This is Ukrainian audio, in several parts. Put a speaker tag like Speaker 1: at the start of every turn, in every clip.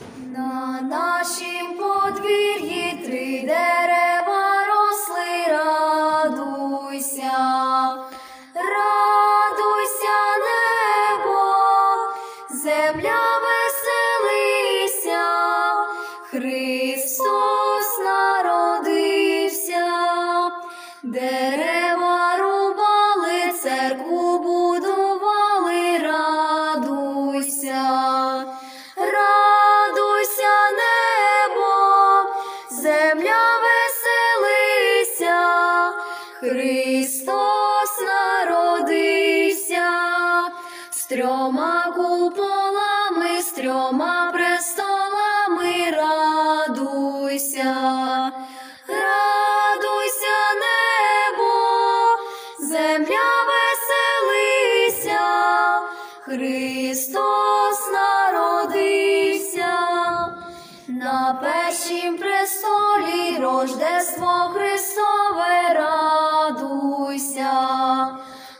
Speaker 1: На нашім подвір'ї три дерева росли, радуйся, радуйся, небо, земля веселися, Христос народився, дерева Христос народився, з трьома куполами, з трьома престолами, радуйся, радуйся, небо, земля веселися, Христос народився, на першім престолі Рождество Христове,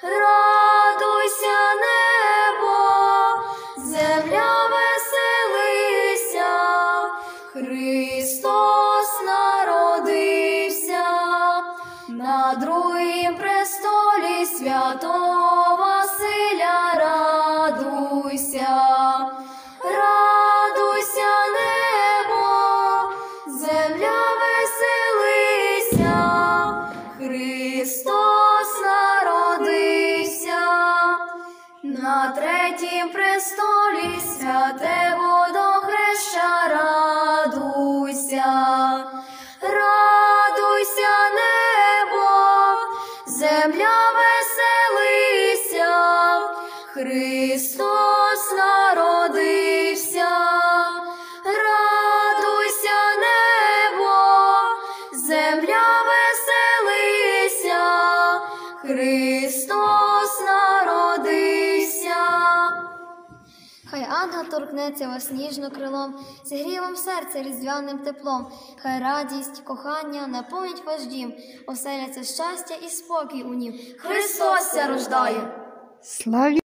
Speaker 1: радуйся, небо, земля веселися, Христос народився, на другім престолі святого на третім престолі святе водохреща радуйся, радуйся, небо, земля веселися, Христос народився, радуйся, небо, земля веселися, Христос
Speaker 2: Хай ангел торкнеться вас ніжно крилом, зігріє грівом серце різдвяним теплом, хай радість, кохання наповнять ваш дім, оселяться щастя і спокій у нім.
Speaker 1: Христос рождає.
Speaker 3: Славі